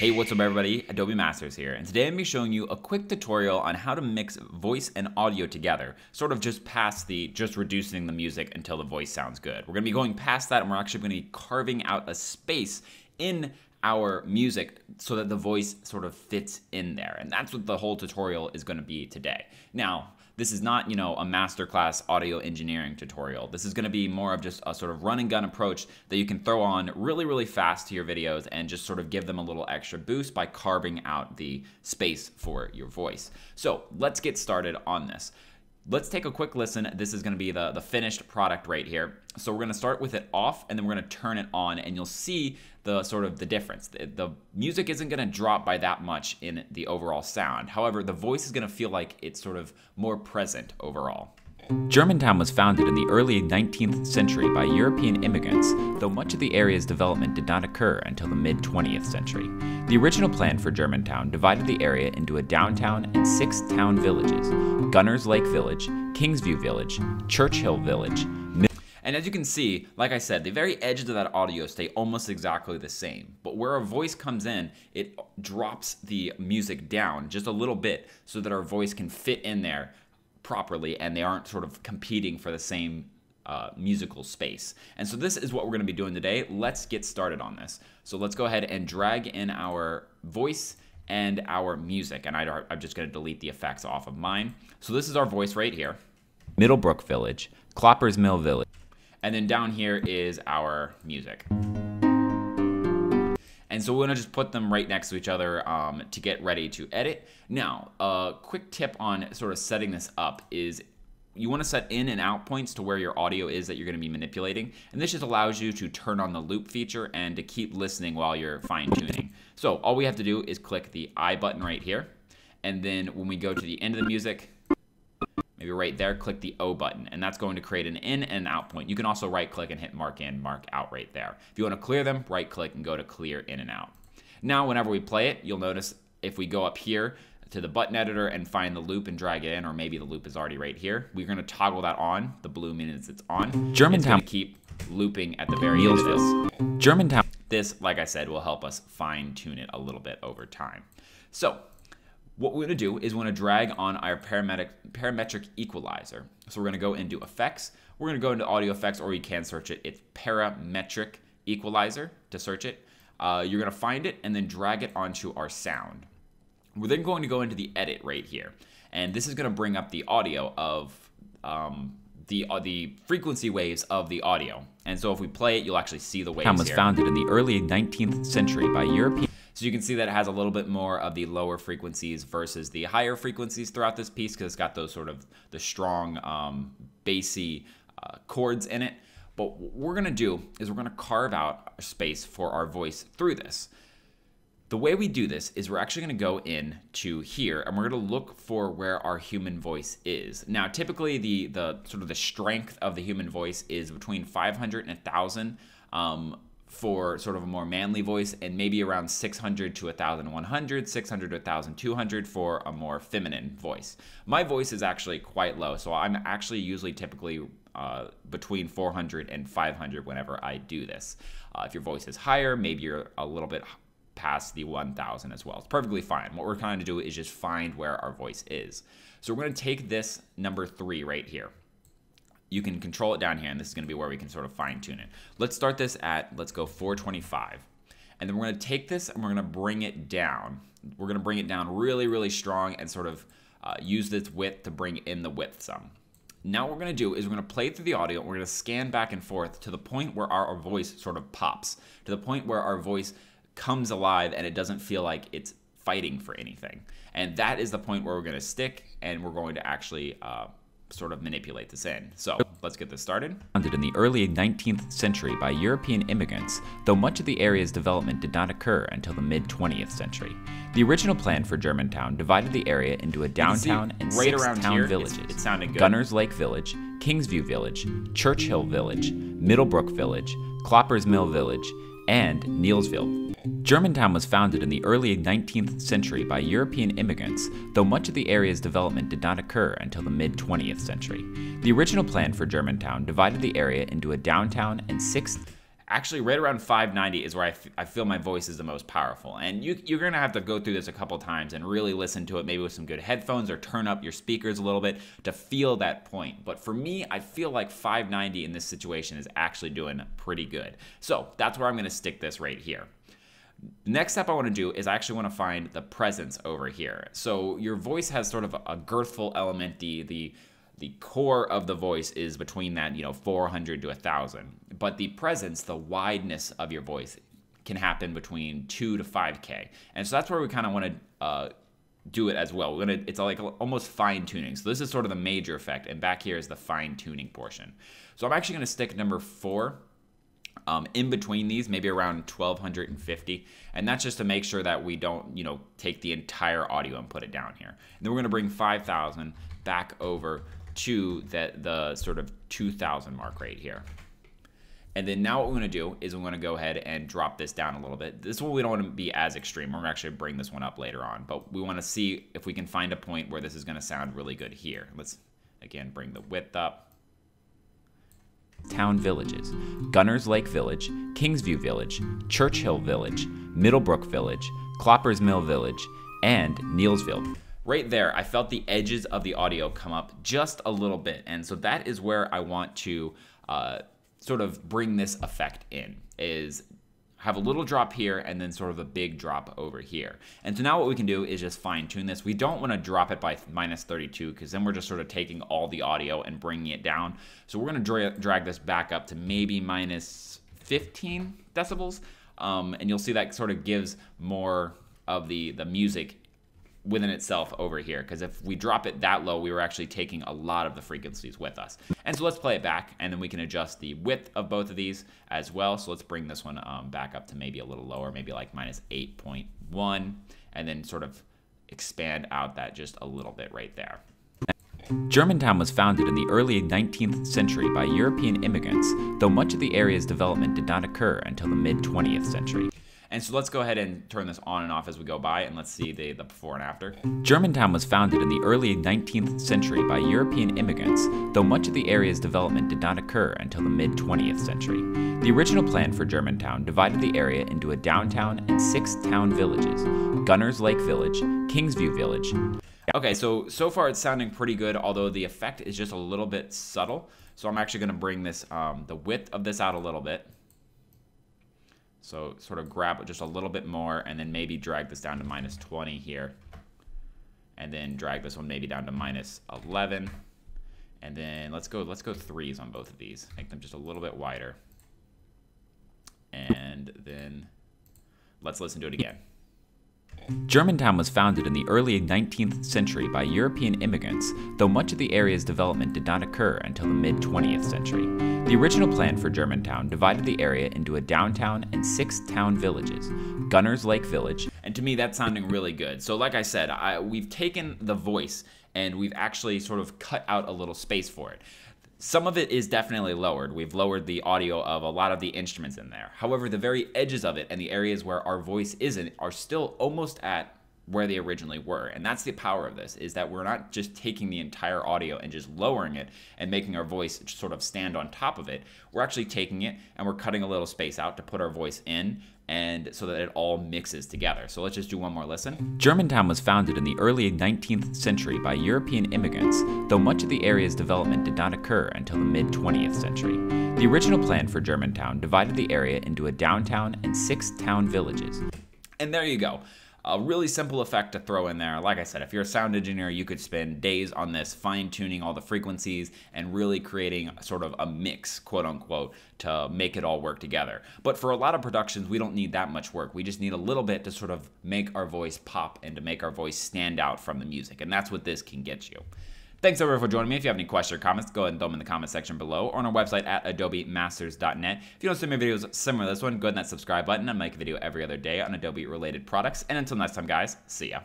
Hey, what's up everybody? Adobe Masters here, and today I'm be showing you a quick tutorial on how to mix voice and audio together, sort of just past the, just reducing the music until the voice sounds good. We're to be going past that and we're actually to be carving out a space in our music so that the voice sort of fits in there. And that's what the whole tutorial is going to be today. Now, this is not, you know, a masterclass audio engineering tutorial. This is going to be more of just a sort of run and gun approach that you can throw on really, really fast to your videos and just sort of give them a little extra boost by carving out the space for your voice. So let's get started on this. Let's take a quick listen. This is going to be the, the finished product right here. So we're going to start with it off and then we're going to turn it on and you'll see the sort of the difference. The, the music isn't going to drop by that much in the overall sound. However, the voice is going to feel like it's sort of more present overall. Germantown was founded in the early 19th century by European immigrants, though much of the area's development did not occur until the mid 20th century. The original plan for Germantown divided the area into a downtown and six town villages Gunners Lake Village, Kingsview Village, Churchill Village, and as you can see, like I said, the very edges of that audio stay almost exactly the same. But where our voice comes in, it drops the music down just a little bit so that our voice can fit in there properly and they aren't sort of competing for the same uh, musical space. And so this is what we're going to be doing today. Let's get started on this. So let's go ahead and drag in our voice and our music. And I, I'm just going to delete the effects off of mine. So this is our voice right here. Middlebrook Village, Cloppers Mill Village. And then down here is our music. And so we're gonna just put them right next to each other um, to get ready to edit. Now, a quick tip on sort of setting this up is you want to set in and out points to where your audio is that you're going to be manipulating. And this just allows you to turn on the loop feature and to keep listening while you're fine tuning. So all we have to do is click the I button right here. And then when we go to the end of the music, maybe right there, click the O button, and that's going to create an in and out point. You can also right click and hit mark in, mark out right there. If you want to clear them, right click and go to clear in and out. Now, whenever we play it, you'll notice if we go up here to the button editor and find the loop and drag it in, or maybe the loop is already right here, we're going to toggle that on. The blue means it's on. Germantown keep looping at the very end of this. Germantown. This, like I said, will help us fine tune it a little bit over time. So what we're going to do is we're going to drag on our parametric, parametric equalizer. So we're going to go into effects. We're going to go into audio effects or you can search it. It's parametric equalizer to search it. Uh, you're going to find it and then drag it onto our sound. We're then going to go into the edit right here. And this is going to bring up the audio of um, the uh, the frequency waves of the audio. And so if we play it, you'll actually see the waves. was here. founded in the early 19th century by European so you can see that it has a little bit more of the lower frequencies versus the higher frequencies throughout this piece because it's got those sort of the strong um, bassy uh, chords in it. But what we're gonna do is we're gonna carve out space for our voice through this. The way we do this is we're actually going to go in to here and we're going to look for where our human voice is. Now, typically the the sort of the strength of the human voice is between 500 and 1000. Um, for sort of a more manly voice and maybe around 600 to 1100 600 to 1200 for a more feminine voice. My voice is actually quite low so i'm actually usually typically uh, between 400 and 500 whenever i do this. Uh, if your voice is higher maybe you're a little bit past the 1000 as well. It's perfectly fine. What we're trying to do is just find where our voice is. So we're going to take this number three right here you can control it down here, and this is to be where we can sort of fine tune it. Let's start this at, let's go 425. And then we're going to take this and we're going to bring it down. We're going to bring it down really, really strong and sort of uh, use this width to bring in the width some. Now what we're going to do is we're going to play through the audio. and We're to scan back and forth to the point where our, our voice sort of pops, to the point where our voice comes alive and it doesn't feel like it's fighting for anything. And that is the point where we're going to stick and we're going to actually uh, sort of manipulate this in. So let's get this started. Founded in the early 19th century by European immigrants, though much of the area's development did not occur until the mid 20th century. The original plan for Germantown divided the area into a downtown and right six around town here, villages. It's, it's good. Gunners Lake Village, Kingsview Village, Churchill Village, Middlebrook Village, Cloppers Mill Village, and Neelsville. Germantown was founded in the early 19th century by European immigrants, though much of the area's development did not occur until the mid 20th century. The original plan for Germantown divided the area into a downtown and six actually right around 590 is where I, I feel my voice is the most powerful. And you, you're going to have to go through this a couple times and really listen to it, maybe with some good headphones or turn up your speakers a little bit to feel that point. But for me, I feel like 590 in this situation is actually doing pretty good. So that's where I'm going to stick this right here. Next step I want to do is I actually want to find the presence over here. So your voice has sort of a girthful element, the, the the core of the voice is between that, you know, 400 to 1,000. But the presence, the wideness of your voice can happen between 2 to 5K. And so that's where we kind of want to uh, do it as well. We're gonna, it's like almost fine tuning. So this is sort of the major effect. And back here is the fine tuning portion. So I'm actually going to stick number 4 um, in between these, maybe around 1250. And that's just to make sure that we don't, you know, take the entire audio and put it down here. And then we're going to bring 5000 back over to that the sort of 2000 mark right here. And then now what we're going to do is we're going to go ahead and drop this down a little bit. This one we don't want to be as extreme. We're to actually bring this one up later on. But we want to see if we can find a point where this is going to sound really good here. Let's, again, bring the width up. Town villages. Gunners Lake Village, Kingsview Village, Churchill Village, Middlebrook Village, Cloppers Mill Village, and Neelsville right there, I felt the edges of the audio come up just a little bit. And so that is where I want to uh, sort of bring this effect in, is have a little drop here and then sort of a big drop over here. And so now what we can do is just fine tune this. We don't want to drop it by minus 32 because then we're just sort of taking all the audio and bringing it down. So we're going to dra drag this back up to maybe minus 15 decibels. Um, and you'll see that sort of gives more of the, the music within itself over here because if we drop it that low we were actually taking a lot of the frequencies with us. And so let's play it back and then we can adjust the width of both of these as well. So let's bring this one um, back up to maybe a little lower maybe like minus 8.1 and then sort of expand out that just a little bit right there. Germantown was founded in the early 19th century by European immigrants, though much of the area's development did not occur until the mid 20th century. And so let's go ahead and turn this on and off as we go by and let's see the, the before and after. Germantown was founded in the early 19th century by European immigrants, though much of the area's development did not occur until the mid 20th century. The original plan for Germantown divided the area into a downtown and six town villages Gunners Lake Village, Kingsview Village. Okay, so so far it's sounding pretty good, although the effect is just a little bit subtle. So I'm actually going to bring this um, the width of this out a little bit. So sort of grab just a little bit more and then maybe drag this down to minus 20 here. And then drag this one maybe down to minus 11. And then let's go let's go threes on both of these. Make them just a little bit wider. And then let's listen to it again. Germantown was founded in the early 19th century by European immigrants, though much of the area's development did not occur until the mid 20th century. The original plan for Germantown divided the area into a downtown and six town villages Gunners Lake Village. And to me, that's sounding really good. So, like I said, I, we've taken the voice and we've actually sort of cut out a little space for it. Some of it is definitely lowered. We've lowered the audio of a lot of the instruments in there. However, the very edges of it and the areas where our voice isn't are still almost at where they originally were. And that's the power of this is that we're not just taking the entire audio and just lowering it and making our voice sort of stand on top of it. We're actually taking it and we're cutting a little space out to put our voice in and so that it all mixes together. So let's just do one more listen. Germantown was founded in the early 19th century by European immigrants, though much of the area's development did not occur until the mid 20th century. The original plan for Germantown divided the area into a downtown and six town villages. And there you go a really simple effect to throw in there. Like I said, if you're a sound engineer, you could spend days on this, fine tuning all the frequencies and really creating sort of a mix, quote unquote, to make it all work together. But for a lot of productions, we don't need that much work. We just need a little bit to sort of make our voice pop and to make our voice stand out from the music. And that's what this can get you. Thanks everyone for joining me. If you have any questions or comments, go ahead and throw them in the comment section below or on our website at adobemasters.net. If you don't see my videos similar to this one, go ahead and that subscribe button. I make a video every other day on Adobe related products. And until next time, guys, see ya.